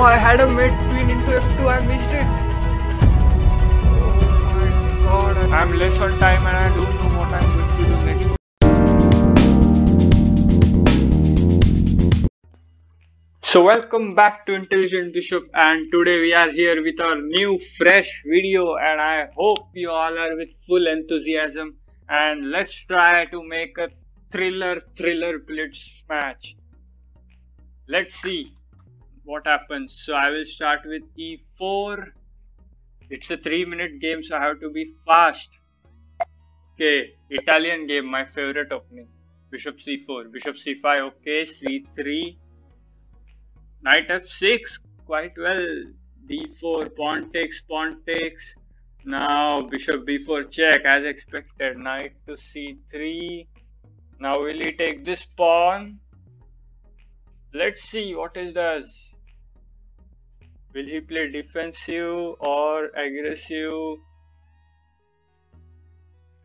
Oh, I had a mate queen into f2. I missed it. Oh my god. I'm less on time and I don't know what I'm going to do next. So welcome back to Intelligent Bishop and today we are here with our new fresh video and I hope you all are with full enthusiasm and let's try to make a thriller thriller blitz match. Let's see what happens. So I will start with e4. It's a 3 minute game so I have to be fast. Okay, Italian game, my favorite opening. Bishop c4, bishop c5, okay, c3 knight f6 quite well d4 pawn takes pawn takes now bishop b4 check as expected knight to c3 now will he take this pawn let's see what he does will he play defensive or aggressive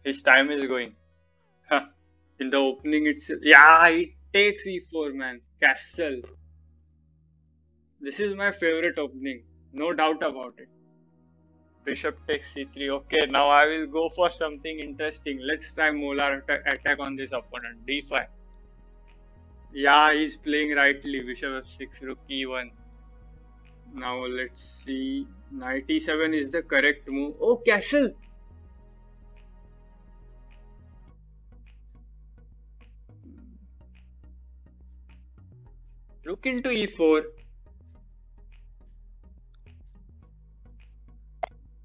his time is going in the opening itself yeah he takes e4 man castle this is my favorite opening, no doubt about it. Bishop takes c3. Okay, now I will go for something interesting. Let's try Moller attack on this opponent. d5. Yeah, he's playing rightly. Bishop f6, rook e1. Now let's see. Knight e7 is the correct move. Oh, castle. Rook into e4.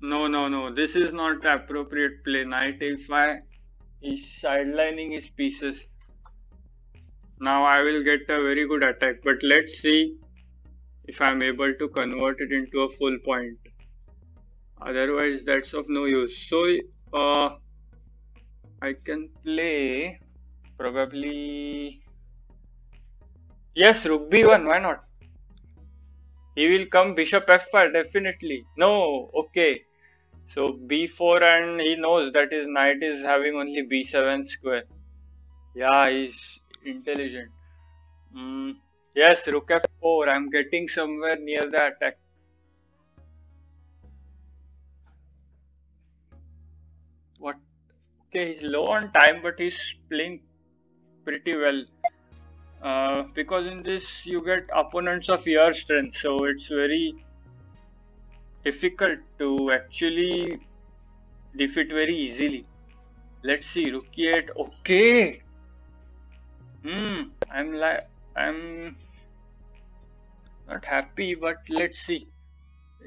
No, no, no. This is not appropriate play. Knight a5 is sidelining his pieces. Now I will get a very good attack. But let's see if I'm able to convert it into a full point. Otherwise, that's of no use. So, uh, I can play probably... Yes, rook b1. Why not? He will come bishop f5 definitely. No, okay. So b4 and he knows that his knight is having only b7 square. Yeah, he's intelligent. Mm, yes, rook f4. I'm getting somewhere near the attack. What? Okay, he's low on time, but he's playing pretty well. Uh, because in this you get opponents of your strength, so it's very difficult to actually defeat very easily. Let's see, rook e8. Okay. Hmm. I'm like I'm not happy, but let's see.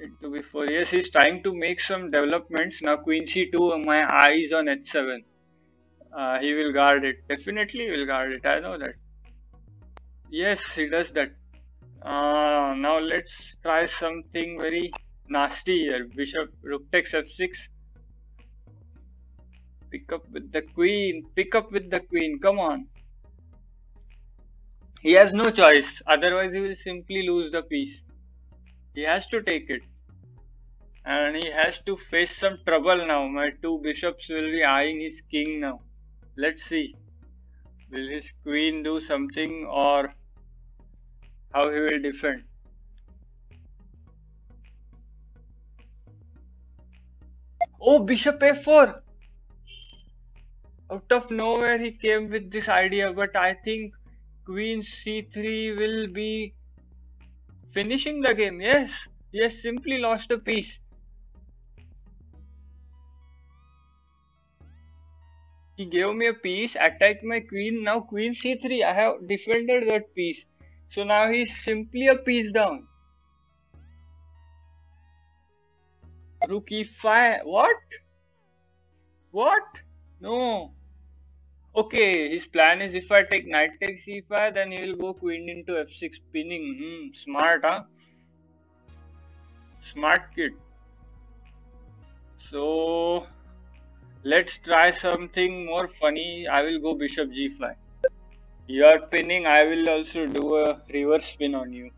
Into before yes, he's trying to make some developments now. Queen c2. My eyes on h7. Uh, he will guard it. Definitely will guard it. I know that. Yes, he does that. Uh, now let's try something very nasty here. Bishop rook takes f6. Pick up with the queen. Pick up with the queen. Come on. He has no choice. Otherwise, he will simply lose the piece. He has to take it. And he has to face some trouble now. My two bishops will be eyeing his king now. Let's see. Will his queen do something or how he will defend? Oh, bishop f4. Out of nowhere he came with this idea, but I think queen c3 will be finishing the game. Yes, yes, simply lost a piece. He gave me a piece, attacked my queen, now queen c3. I have defended that piece. So now he's simply a piece down. Rook e5. What? What? No. Okay, his plan is if I take knight takes e5, then he will go queen into f6 pinning. Hmm, smart, huh? Smart kid. So, let's try something more funny. I will go bishop g5. You are pinning, I will also do a reverse pin on you.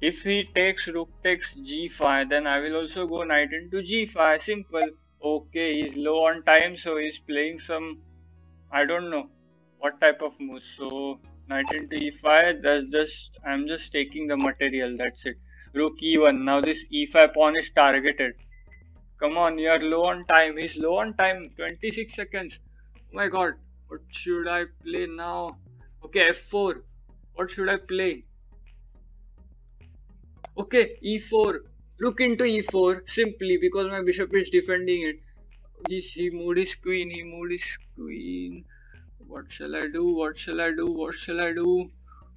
If he takes rook takes g5, then I will also go knight into g5. Simple. Okay, he's low on time, so he's playing some, I don't know what type of move. So Knight into e5. That's just I'm just taking the material. That's it. Rook e1. Now this e5 pawn is targeted. Come on, you're low on time. He's low on time. 26 seconds. Oh my god. What should I play now? Okay, f4. What should I play? Okay, e4. Rook into e4 simply because my bishop is defending it. He's, he moved his queen. He moved his queen. What shall I do? What shall I do? What shall I do?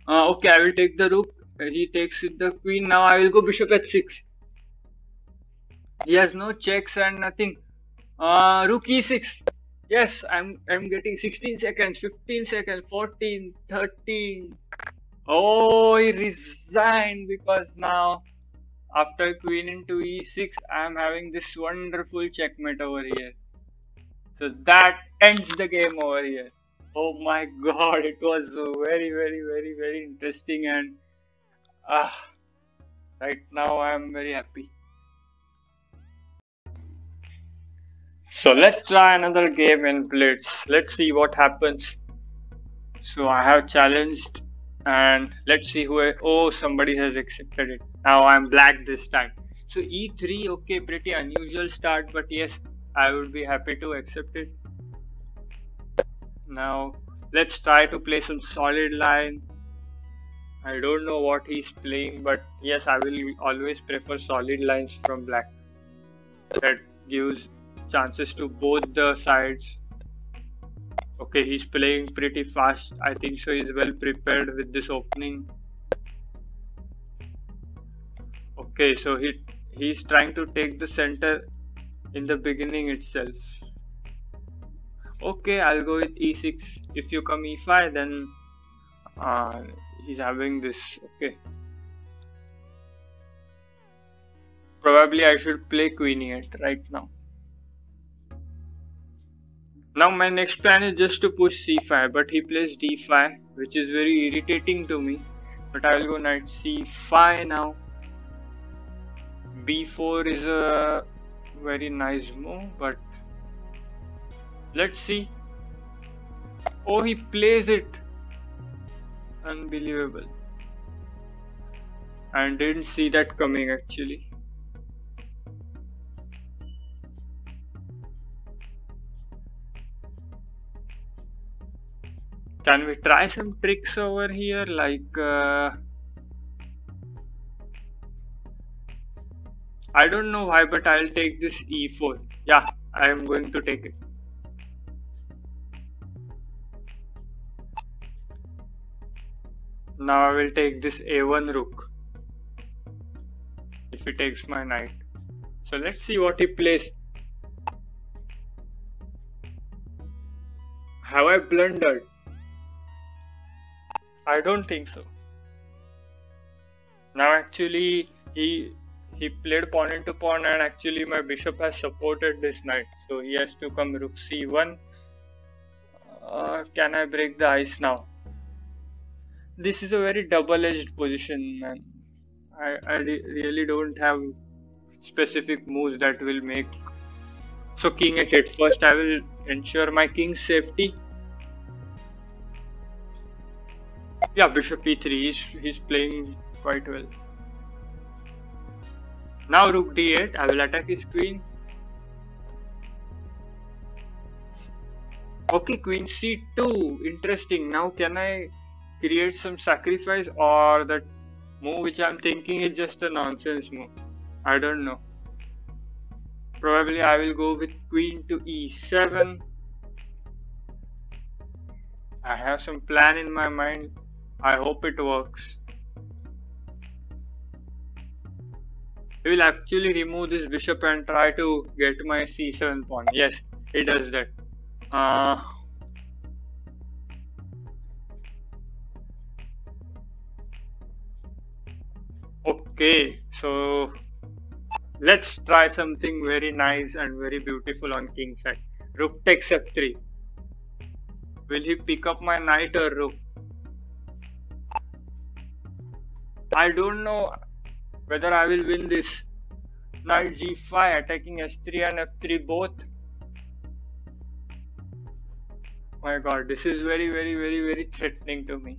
Uh, okay, I will take the rook. He takes the queen. Now I will go bishop h6. He has no checks and nothing. Uh, rook e6. Yes, I'm I'm getting 16 seconds, 15 seconds, 14, 13. Oh, he resigned because now after queen into e6, I'm having this wonderful checkmate over here. So that ends the game over here. Oh my god, it was very, very, very, very interesting and ah, right now I'm very happy. So let's try another game in Blitz. Let's see what happens. So I have challenged and let's see who I, oh somebody has accepted it. Now I'm black this time. So e3 okay pretty unusual start but yes I would be happy to accept it. Now let's try to play some solid line. I don't know what he's playing but yes I will always prefer solid lines from black. That gives chances to both the sides. Okay, he's playing pretty fast. I think so he's well prepared with this opening. Okay, so he he's trying to take the center in the beginning itself. Okay, I'll go with e6. If you come e5, then uh, he's having this. Okay. Probably I should play queen e8 right now. Now my next plan is just to push c5 but he plays d5 which is very irritating to me but I will go knight c5 now. b4 is a very nice move but let's see. Oh he plays it. Unbelievable. I didn't see that coming actually. Can we try some tricks over here like uh, I don't know why but I'll take this e4 yeah I am going to take it. Now I will take this a1 rook if he takes my knight. So let's see what he plays. Have I blundered I don't think so. Now actually he he played pawn into pawn and actually my bishop has supported this knight. So he has to come rook c1. Uh, can I break the ice now? This is a very double-edged position man. I, I re really don't have specific moves that will make so king h8 first I will ensure my king's safety Yeah, bishop e3. He's, he's playing quite well. Now rook d8. I will attack his queen. Okay, queen c2. Interesting. Now can I create some sacrifice or that move which I'm thinking is just a nonsense move? I don't know. Probably I will go with queen to e7. I have some plan in my mind I hope it works. We will actually remove this bishop and try to get my c7 pawn. Yes, it does that. Uh, okay, so let's try something very nice and very beautiful on king side. Rook takes f3. Will he pick up my knight or rook? I don't know whether I will win this. Knight g5 attacking s3 and f3 both. My god, this is very very very very threatening to me.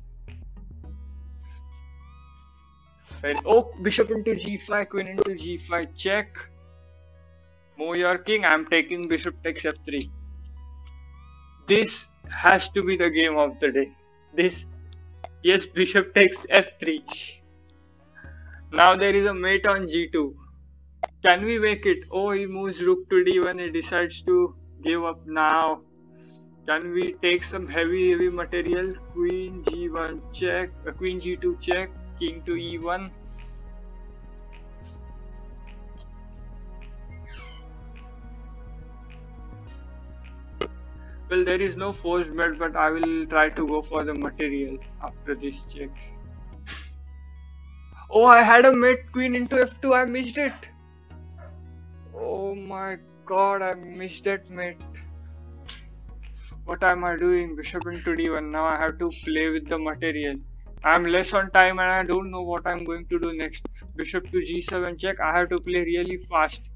Oh, bishop into g5, queen into g5, check. Move your king, I'm taking bishop takes f3. This has to be the game of the day. This, yes, bishop takes f3. Now there is a mate on g2. Can we make it? Oh, he moves rook to d1, he decides to give up now. Can we take some heavy heavy material? Queen g1 check, uh, queen g2 check, king to e1. Well, there is no forced bet, but I will try to go for the material after these checks. Oh, I had a mate queen into f2. I missed it. Oh my god, I missed that mate. What am I doing? Bishop into d1. Now I have to play with the material. I'm less on time and I don't know what I'm going to do next. Bishop to g7 check. I have to play really fast.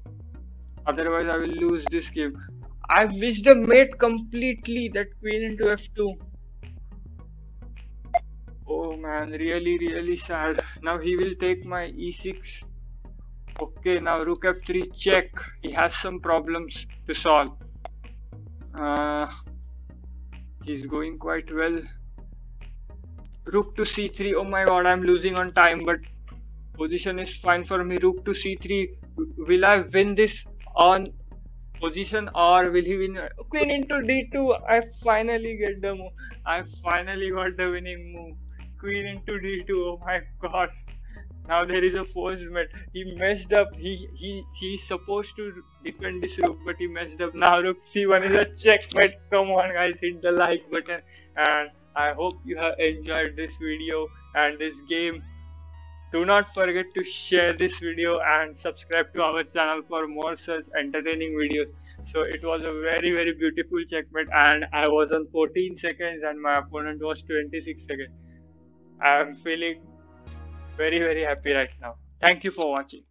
Otherwise I will lose this game. I missed the mate completely. That queen into f2. Oh man, really really sad. Now he will take my e6. Okay, now rook f3 check. He has some problems to solve. Uh, he's going quite well. Rook to c3. Oh my god, I'm losing on time, but position is fine for me. Rook to c3. Will I win this on position or will he win? Queen into d2. I finally get the move. I finally got the winning move. Queen into d2. Oh my god. Now there is a forced mate. He messed up. He he he's supposed to defend this rook, but he messed up. Now rook c1 is a checkmate. Come on, guys, hit the like button, and I hope you have enjoyed this video and this game. Do not forget to share this video and subscribe to our channel for more such entertaining videos. So it was a very very beautiful checkmate, and I was on 14 seconds, and my opponent was 26 seconds. I'm feeling very very happy right now. Thank you for watching